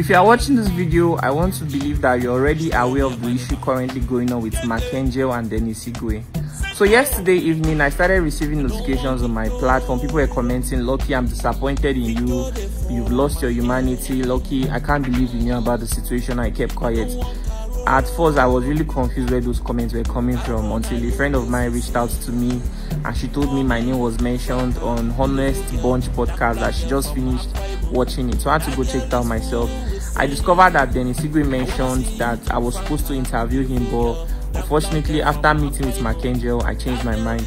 If you are watching this video, I want to believe that you're already aware of the issue currently going on with Mark Angel and Dennis Igwe. So yesterday evening, I started receiving notifications on my platform. People were commenting, Lucky, I'm disappointed in you. You've lost your humanity. Lucky, I can't believe you knew about the situation. I kept quiet. At first, I was really confused where those comments were coming from until a friend of mine reached out to me and she told me my name was mentioned on Honest Bunch podcast that she just finished watching it. So I had to go check it out myself. I discovered that Dennis Igwe mentioned that I was supposed to interview him, but unfortunately, after meeting with Mark Angel, I changed my mind.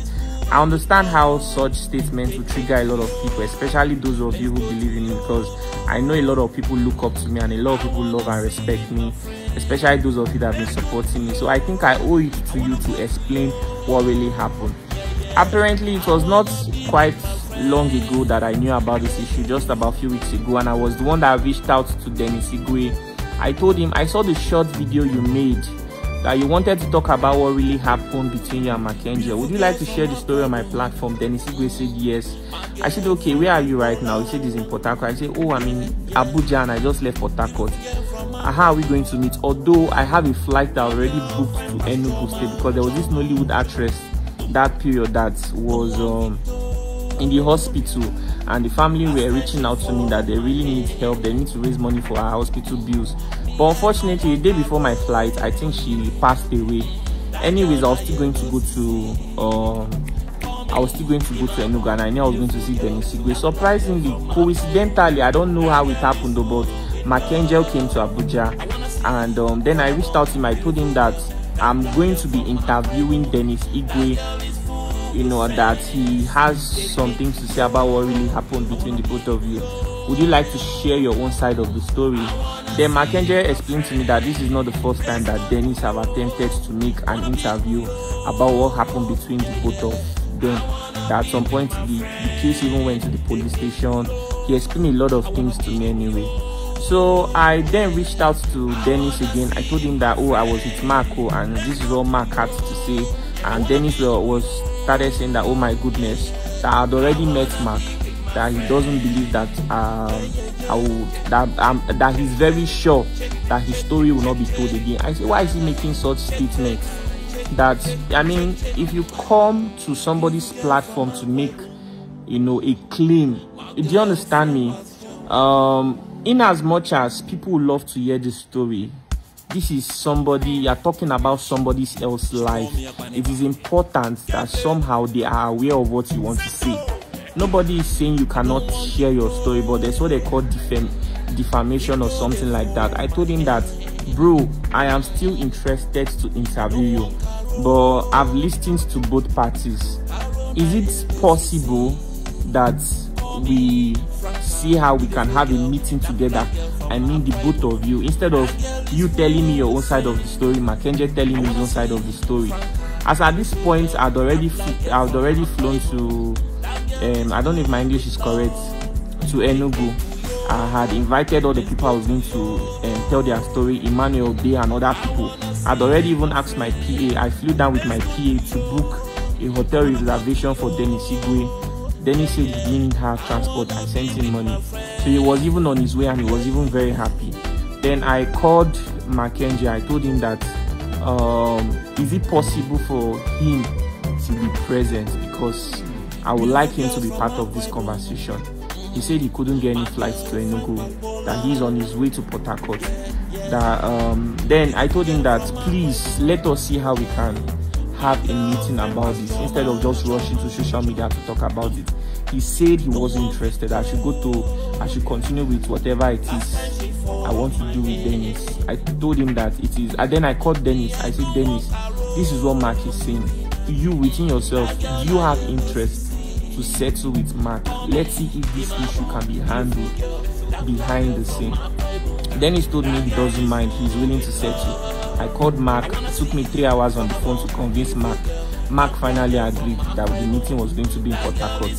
I understand how such statements will trigger a lot of people, especially those of you who believe in me, because I know a lot of people look up to me and a lot of people love and respect me, especially those of you that have been supporting me. So I think I owe it to you to explain what really happened. Apparently, it was not quite long ago that I knew about this issue, just about a few weeks ago, and I was the one that reached out to Dennis Igwe. I told him I saw the short video you made that you wanted to talk about what really happened between you and Mark Angel. Would you like to share the story on my platform? Dennis Igwe said yes. I said, okay, where are you right now? He said he's in Port Harcourt. I said, oh, I'm in Abuja and I just left Port Harcourt. How are we going to meet? Although I have a flight that already booked to Enugu State because there was this Nollywood actress that period that was um, in the hospital and the family were reaching out to me that they really need help they need to raise money for her hospital bills but unfortunately the day before my flight i think she passed away anyways i was still going to go to um I was still going to go to Enugu and I knew I was going to see Dennis Igwe. Surprisingly, coincidentally, I don't know how it happened though, but Mark Angel came to Abuja and um, then I reached out to him. I told him that I'm going to be interviewing Dennis Igwe you know that he has something to say about what really happened between the both of you. Would you like to share your own side of the story? Then Mark Angel explained to me that this is not the first time that Dennis have attempted to make an interview about what happened between the both of them. That at some point the, the case even went to the police station. He explained a lot of things to me anyway so I then reached out to Dennis again. I told him that oh I was with Marco and this is all Mark had to say. And Dennis was started saying that oh my goodness that I had already met Mark that he doesn't believe that um, I that um, that he's very sure that his story will not be told again. I say why is he making such statements? That I mean, if you come to somebody's platform to make you know a claim, do you understand me? Um, in as much as people love to hear this story, this is somebody you're talking about somebody else's life. It is important that somehow they are aware of what you want to say. Nobody is saying you cannot share your story but that's what they call defam defamation or something like that. I told him that bro i am still interested to interview you but i've listened to both parties. Is it possible that we see how we can have a meeting together. I mean the both of you. Instead of you telling me your own side of the story mackenzie telling me his own side of the story. As at this point i'd already i'd already flown to um, i don't know if my english is correct to enugu. I had invited all the people i was going to um, tell their story emmanuel bay and other people. I'd already even asked my pa i flew down with my pa to book a hotel reservation for dennis igwe Dennis said he didn't have transport. I sent him money. So he was even on his way and he was even very happy. Then I called Mark Angel. I told him that um, is it possible for him to be present because I would like him to be part of this conversation. He said he couldn't get any flights to Enugu, that he's on his way to Port Harcourt. That um, then I told him that please let us see how we can have a meeting about this instead of just rushing to social media to talk about it. He said he wasn't interested. I should go to, I should continue with whatever it is I want to do with Dennis. I told him that it is, and then I called Dennis. I said, Dennis, this is what Mark is saying. You within yourself, you have interest to settle with Mark? Let's see if this issue can be handled behind the scene. Dennis told me he doesn't mind. He's willing to settle. I called Mark. It took me three hours on the phone to convince Mark. Mark finally agreed that the meeting was going to be in Port Harcourt.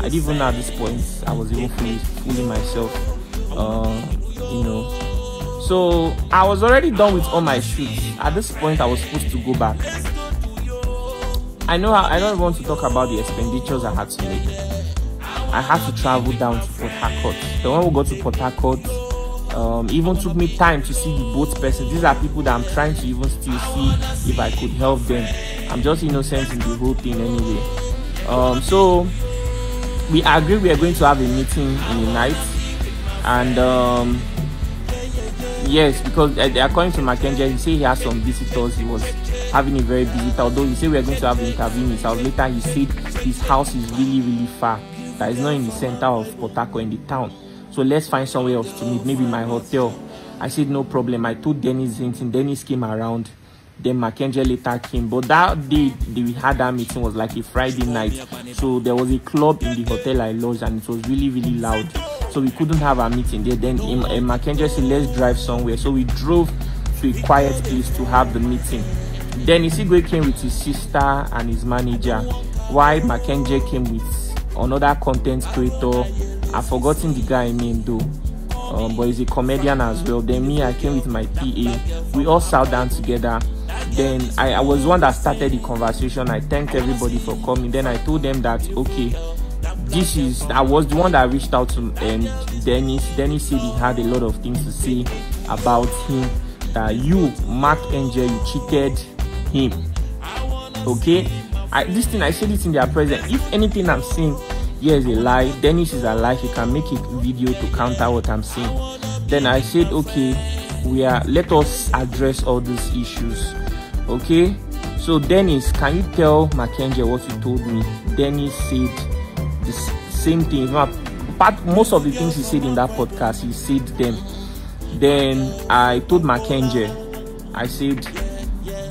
I didn't even know at this point I was even fooling myself, uh, you know. So I was already done with all my shoots. At this point, I was supposed to go back. I know I don't want to talk about the expenditures I had to make. I had to travel down to Port Harcourt. The one who got to Port Harcourt, um, even took me time to see the both persons these are people that i'm trying to even still see if i could help them. I'm just innocent in the whole thing anyway. Um, so we agreed we are going to have a meeting in the night. And um, yes because uh, according to Mark Angel he said he has some visitors. He was having a very busy although he said we are going to have an interview in his house later he said his house is really really far. That is not in the center of Port Harcourt in the town so let's find somewhere else to meet maybe my hotel I said no problem I told Dennis Hinton Dennis came around then Mark Angel later came but that day we had that meeting was like a Friday night so there was a club in the hotel I lodged and it was really really loud so we couldn't have a meeting there. Then um, uh, Mark Angel said, let's drive somewhere. So we drove to a quiet place to have the meeting. Then Isigwe came with his sister and his manager, while Mark Angel came with another content creator. I've forgotten the guy name though. Um, but he's a comedian as well. Then me, I came with my PA. We all sat down together. Then I, I was one that started the conversation. I thanked everybody for coming. Then I told them that okay, this is I was the one that reached out to um, Dennis. Dennis said he had a lot of things to say about him. That you, Mark Angel, you cheated him. Okay, I, this thing I said it in their presence. If anything I'm saying here is a lie, Dennis is a lie. He can make a video to counter what I'm saying. Then I said, okay, we are. Let us address all these issues. Okay. So Dennis, can you tell Mark Angel what you told me? Dennis said the same thing. But most of the things he said in that podcast, he said them. Then I told Mark Angel, I said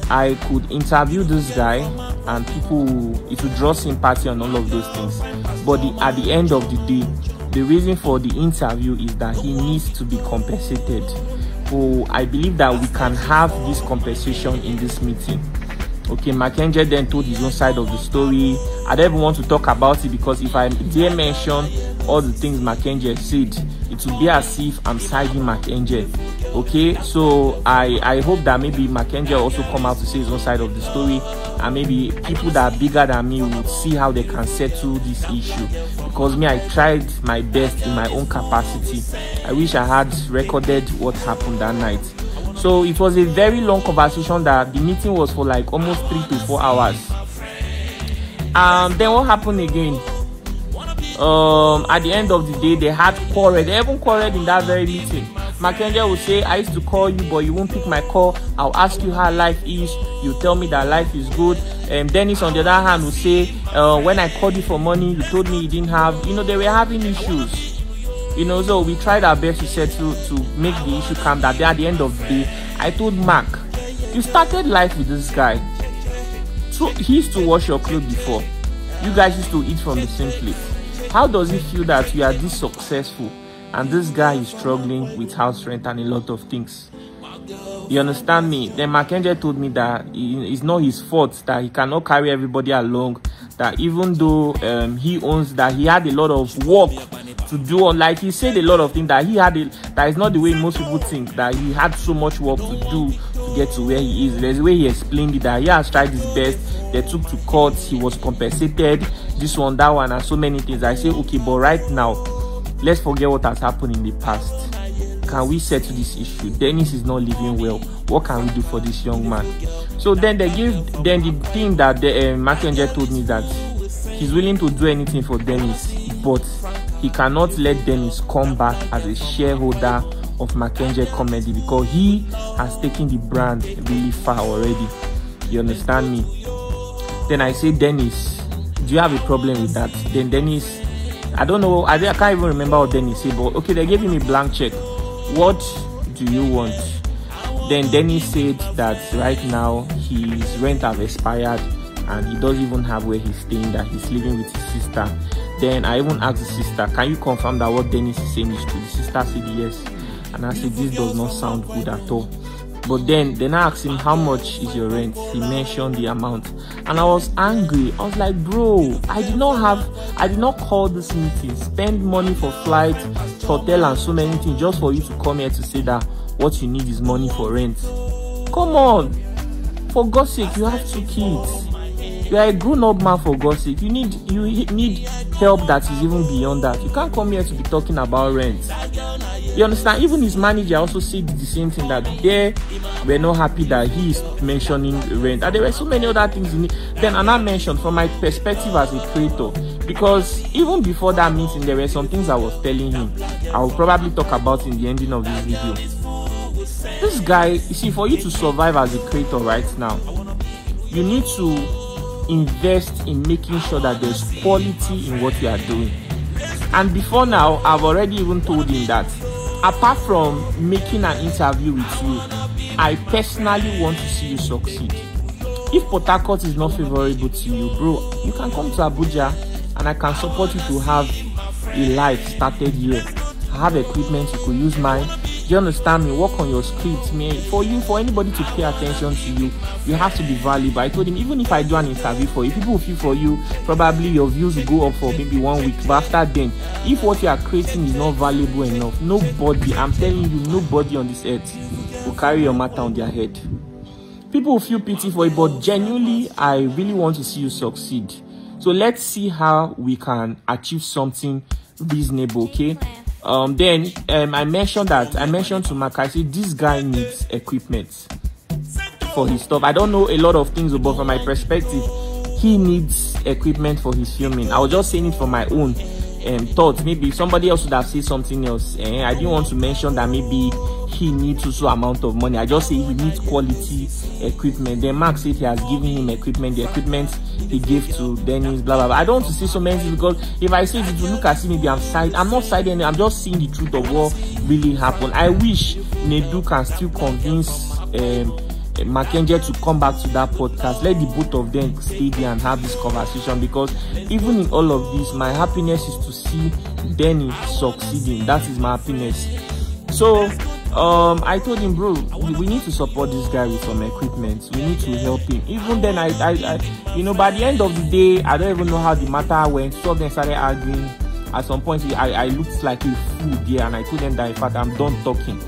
I could interview this guy and people, it would draw sympathy on all of those things. But the, at the end of the day, the reason for the interview is that he needs to be compensated. So I believe that we can have this compensation in this meeting okay Mark Angel then told his own side of the story i don't even want to talk about it because if i dare mention all the things Mark Angel said it will be as if i'm siding Mark Angel okay so i i hope that maybe Mark Angel also come out to say his own side of the story and maybe people that are bigger than me will see how they can settle this issue because me i tried my best in my own capacity i wish i had recorded what happened that night so it was a very long conversation that the meeting was for like almost three to four hours. And then what happened again? Um, at the end of the day, they had quarreled. They even quarreled in that very meeting. Mark Angel would say, I used to call you, but you won't pick my call. I'll ask you how life is. You tell me that life is good. And um, Dennis, on the other hand, would say, uh, when I called you for money, you told me you didn't have. You know, they were having issues you know so we tried our best to settle to make the issue calm that at the end of the day i told mark you started life with this guy so he used to wash your clothes before you guys used to eat from the same plate how does he feel that you are this successful and this guy is struggling with house rent and a lot of things? You understand me? Then Mark Angel told me that it's not his fault that he cannot carry everybody along that even though um, he owns that he had a lot of work to do like he said a lot of things that he had a, that is not the way most people think that he had so much work to do to get to where he is. There's a way he explained it that he has tried his best. They took to court. He was compensated. This one that one and so many things. I say okay but right now let's forget what has happened in the past. Can we settle this issue? Dennis is not living well. What can we do for this young man? So then they give then the thing that the uh, told me that he's willing to do anything for dennis but he cannot let Dennis come back as a shareholder of Mark Angel Comedy because he has taken the brand really far already. You understand me? Then I say, Dennis, do you have a problem with that? Then Dennis, I don't know, I, I can't even remember what Dennis said, but okay, they gave him a blank check. What do you want? Then Dennis said that right now his rent has expired and he doesn't even have where he's staying, that he's living with his sister then I even asked the sister, Can you confirm that what Dennis is saying is true? The sister said yes. And I said, This does not sound good at all. But then, then I asked him, How much is your rent? He mentioned the amount. And I was angry. I was like, Bro, I did not have, I did not call this meeting, spend money for flight, hotel, and so many things just for you to come here to say that what you need is money for rent. Come on. For God's sake, you have two kids you are a grown-up man for God's sake. You need you need help that is even beyond that. You can't come here to be talking about rent. You understand? Even his manager also said the same thing that they were not happy that he is mentioning rent. And there were so many other things in it. Then and I mentioned from my perspective as a creator, because even before that meeting, there were some things I was telling him. I will probably talk about in the ending of this video. This guy, you see, for you to survive as a creator right now, you need to invest in making sure that there's quality in what you are doing. And before now, I've already even told him that apart from making an interview with you, I personally want to see you succeed. If Port Harcourt is not favorable to you, bro, you can come to Abuja and I can support you to have a life started here. I have equipment, you could use mine you understand me? Work on your script, man. For you, for anybody to pay attention to you, you have to be valuable. I told him, even if I do an interview for you, people will feel for you. Probably your views will go up for maybe one week. But after then, if what you are creating is not valuable enough, nobody, I'm telling you, nobody on this earth will carry your matter on their head. People will feel pity for you, but genuinely, I really want to see you succeed. So let's see how we can achieve something reasonable, okay? Um, then um, I mentioned that I mentioned to Mark, this guy needs equipment for his stuff. I don't know a lot of things, but from my perspective, he needs equipment for his filming. I was just saying it for my own um, thoughts. Maybe somebody else would have said something else. Eh? I didn't want to mention that maybe he needs also amount of money. I just say he needs quality equipment. Then Mark said he has given him equipment. The equipment he gave to Dennis, blah blah blah. I don't want to say so many things because if I say it, will look as if maybe I'm side. I'm not siding. I'm just seeing the truth of what really happened. I wish Nedu can still convince. Um, Mackenzie to come back to that podcast. Let the both of them stay there and have this conversation because even in all of this, my happiness is to see Denny succeeding. That is my happiness. So um i told him bro we need to support this guy with some equipment we need to help him even then I, I i you know by the end of the day i don't even know how the matter went of them started arguing at some point i i looked like a fool there and i told them that in fact i'm done talking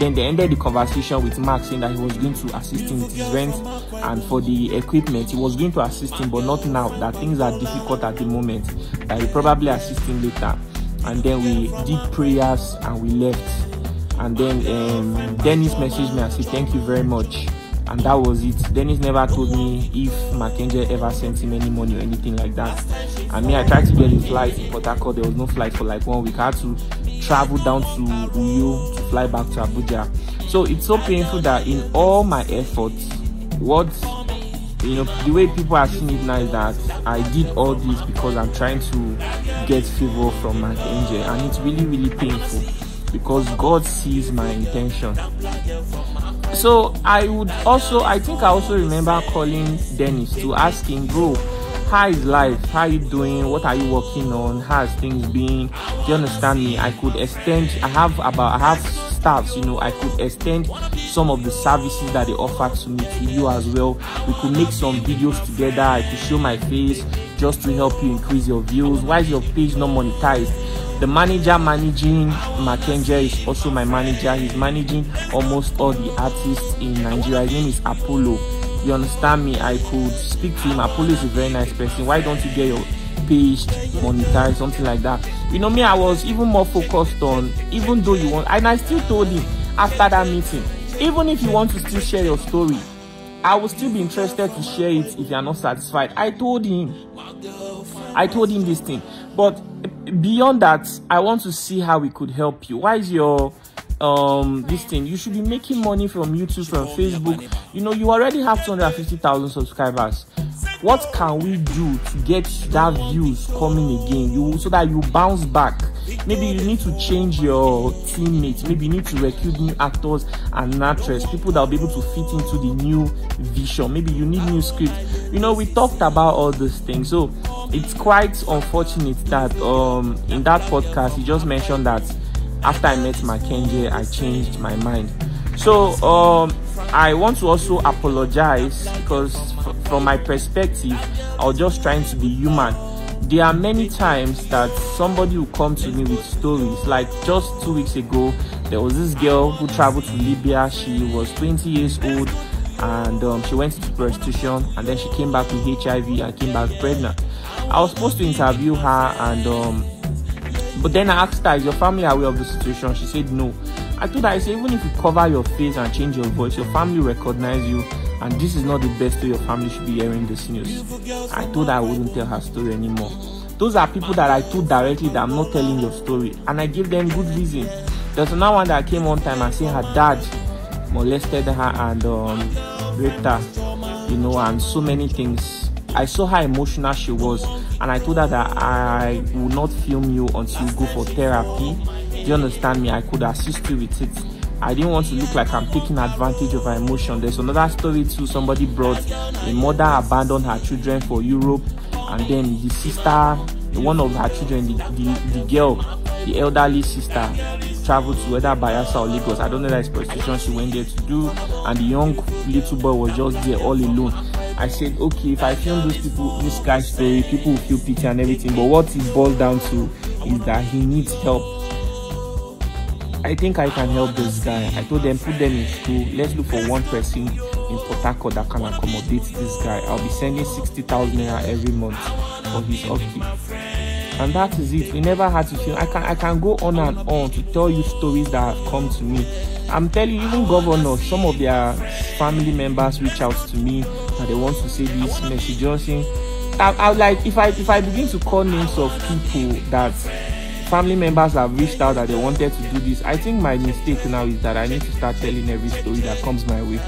then they ended the conversation with Mark saying that he was going to assist him with his rent and for the equipment. He was going to assist him, but not now. That things are difficult at the moment. That he probably assist him later. And then we did prayers and we left. And then um, Dennis messaged me and said, Thank you very much. And that was it. Dennis never told me if Mark Angel ever sent him any money or anything like that. And me, I tried to get a flight in Port Harcourt. There was no flight for like one week. I had to travel down to Uyo to fly back to Abuja. So it's so painful that in all my efforts, what you know, the way people are seeing it now is that I did all this because I'm trying to get favor from my angel, and it's really, really painful because God sees my intention. So I would also, I think I also remember calling Dennis to ask him, bro, how is life? How you doing? What are you working on? how's things been? Do you understand me? I could extend. I have about. I have staffs. You know, I could extend some of the services that they offer to me to you as well. We could make some videos together. I could show my face just to help you increase your views. Why is your page not monetized? The manager managing Mark Angel is also my manager. He's managing almost all the artists in Nigeria. His name is Apollo you understand me i could speak to him. Apollo is a very nice person. Why don't you get your page monetized something like that? You know me i was even more focused on even though you want and i still told him after that meeting even if you want to still share your story i will still be interested to share it if you are not satisfied. I told him. I told him this thing. But beyond that i want to see how we could help you. Why is your um this thing you should be making money from youtube from facebook. You know you already have 250,000 subscribers. What can we do to get that views coming again? You so that you bounce back. Maybe you need to change your teammates. Maybe you need to recruit new actors and actresses people that will be able to fit into the new vision. Maybe you need new script. You know we talked about all these things. So it's quite unfortunate that um in that podcast he just mentioned that after I met Mark Angel, I changed my mind. So um, I want to also apologize because from my perspective, I was just trying to be human. There are many times that somebody will come to me with stories. Like just two weeks ago, there was this girl who traveled to Libya. She was 20 years old and um, she went into prostitution and then she came back with HIV and came back pregnant. I was supposed to interview her and um, But then I asked her, is your family aware of the situation? She said no. I told her, I said, even if you cover your face and change your voice, your family recognize you and this is not the best way your family should be hearing this news. I told her I wouldn't tell her story anymore. Those are people that I told directly that I'm not telling your story and I gave them good reason. There's another one that came one time and said her dad molested her and um, raped her, you know, and so many things. I saw how emotional she was and I told her that I will not film you until you go for therapy. Do you understand me? I could assist you with it. I didn't want to look like I'm taking advantage of her emotion. There's another story too. Somebody brought a mother abandoned her children for Europe, and then the sister, one of her children, the, the, the girl, the elderly sister, traveled to whether Bayelsa or Lagos. I don't know that it's prostitution she went there to do, and the young little boy was just there all alone. I said, okay, if I film those people, this guy's story, people will feel pity and everything. But what it boils down to is that he needs help. I think I can help this guy. I told them, put them in school. Let's look for one person in Port that can accommodate this guy. I'll be sending 60,000 naira every month for his upkeep. And that is it. We never had to film. I can I can go on and on to tell you stories that have come to me. I'm telling you, even governors, some of their family members reach out to me and they want to say this, Mercy Johnson. I, I like if I if I begin to call names of people that family members have reached out that they wanted to do this. I think my mistake now is that I need to start telling every story that comes my way.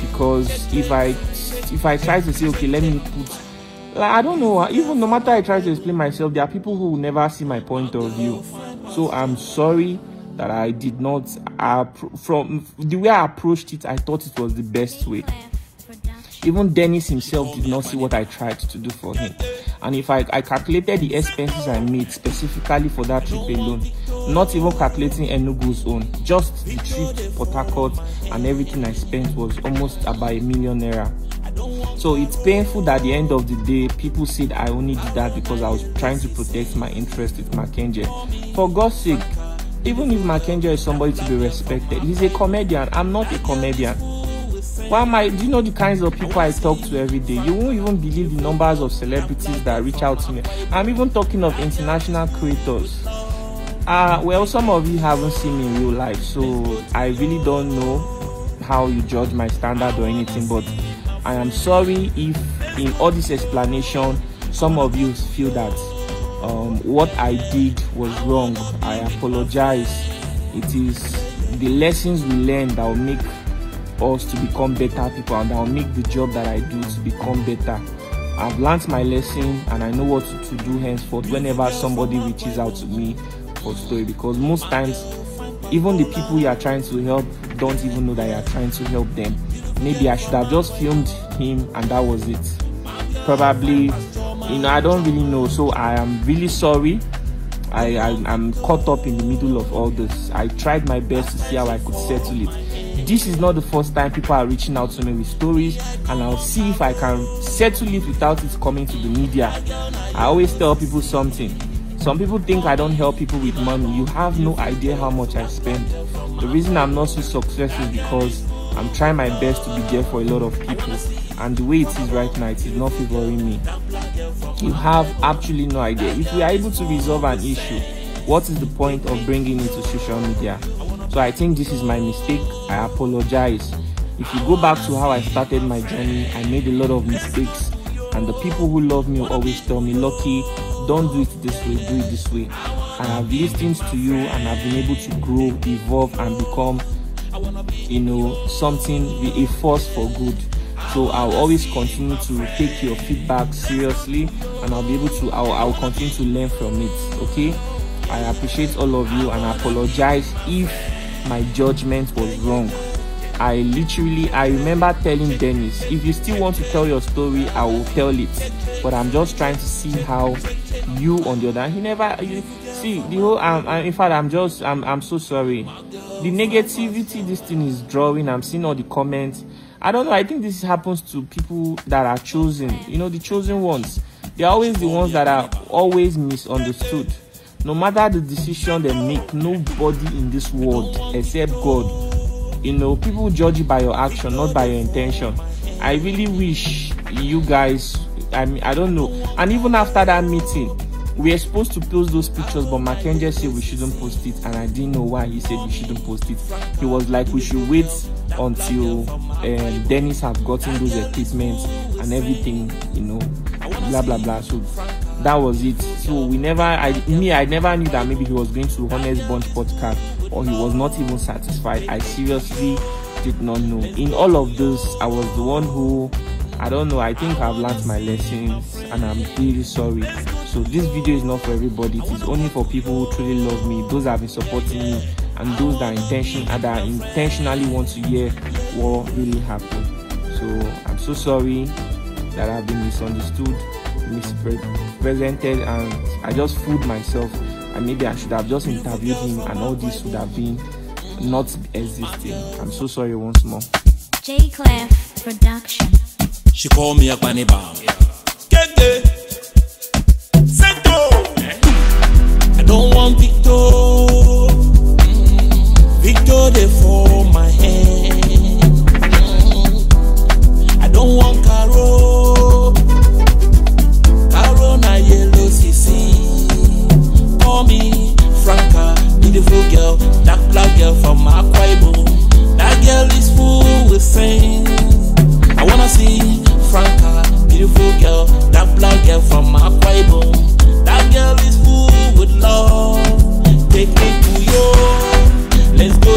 Because if I if I try to say okay, let me put like I don't know, even no matter I try to explain myself, there are people who will never see my point of view. So I'm sorry that I did not uh, from the way I approached it, I thought it was the best way. Even Dennis himself did not see what I tried to do for him. And if I, I calculated the expenses I made specifically for that trip alone, not even calculating Enugu's own, just the trip to Port Harcourt and everything I spent was almost about a million naira. So it's painful that at the end of the day, people said I only did that because I was trying to protect my interest with Mark Angel. For God's sake, even if Mark Angel is somebody to be respected, he's a comedian. I'm not a comedian. Am I? Do you know the kinds of people I talk to every day? You won't even believe the numbers of celebrities that reach out to me. I'm even talking of international creators. Uh, well, some of you haven't seen me in real life, so I really don't know how you judge my standard or anything. But I am sorry if in all this explanation, some of you feel that um, what I did was wrong. I apologize. It is the lessons we learn that will make us to become better people and I'll make the job that I do to become better. I've learned my lesson and I know what to, do henceforth whenever somebody reaches out to me for story because most times even the people you are trying to help don't even know that you are trying to help them. Maybe I should have just filmed him and that was it. Probably, you know, I don't really know. So I am really sorry. I, I am caught up in the middle of all this. I tried my best to see how I could settle it this is not the first time people are reaching out to me with stories and i'll see if i can settle it without it coming to the media. I always tell people something. Some people think i don't help people with money. You have no idea how much i spend. The reason i'm not so successful is because i'm trying my best to be there for a lot of people. And the way it is right now it is not favoring me. You have absolutely no idea. If we are able to resolve an issue what is the point of bringing it to social media so I think this is my mistake. I apologize. If you go back to how I started my journey, I made a lot of mistakes. And the people who love me always tell me, Lucky, don't do it this way, do it this way. And I've listened to you and I've been able to grow, evolve, and become, you know, something, be a force for good. So I'll always continue to take your feedback seriously and I'll be able to, I'll, I'll continue to learn from it. Okay? I appreciate all of you and I apologize if my judgment was wrong. I literally, I remember telling Dennis, if you still want to tell your story, I will tell it. But I'm just trying to see how you, on the other hand, he never, you, see, the whole, um, in fact, I'm just, I'm, I'm so sorry. The negativity this thing is drawing, I'm seeing all the comments. I don't know, I think this happens to people that are chosen, you know, the chosen ones. They're always the ones that are always misunderstood no matter the decision they make nobody in this world except god you know people judge you by your action not by your intention i really wish you guys i mean i don't know and even after that meeting we were supposed to post those pictures, but Mark Angel said we shouldn't post it, and I didn't know why he said we shouldn't post it. He was like, we should wait until um, Dennis have gotten those equipment and everything, you know, blah blah blah. So that was it. So we never, I me, I never knew that maybe he was going to Honest Bunch podcast or he was not even satisfied. I seriously did not know. In all of this, I was the one who I don't know. I think I've learned my lessons and I'm really sorry. So this video is not for everybody. It is only for people who truly love me, those that have been supporting me, and those that intention uh, that intentionally want to hear what really happened. So I'm so sorry that I've been misunderstood, misrepresented, and I just fooled myself. And maybe I should have just interviewed him, and all this would have been not existing. I'm so sorry once more. J Clef Production. She call me a bunny bomb. Kete.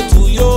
To yo.